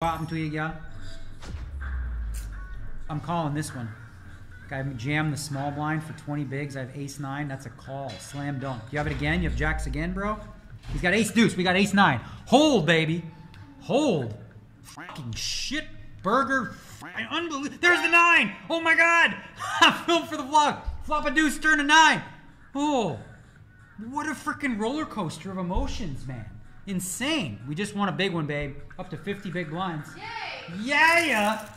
Bottom to you, yeah. I'm calling this one. Guy jammed the small blind for 20 bigs. I have ace nine. That's a call. Slam dunk. You have it again? You have jacks again, bro? He's got ace deuce. We got ace nine. Hold, baby. Hold. Fucking shit burger. Unbelievable. There's the nine. Oh my god. Film for the vlog. Flop a deuce, turn a nine. Oh. What a freaking roller coaster of emotions, man. Insane. We just won a big one, babe. Up to 50 big blinds. Yay! Yeah, yeah.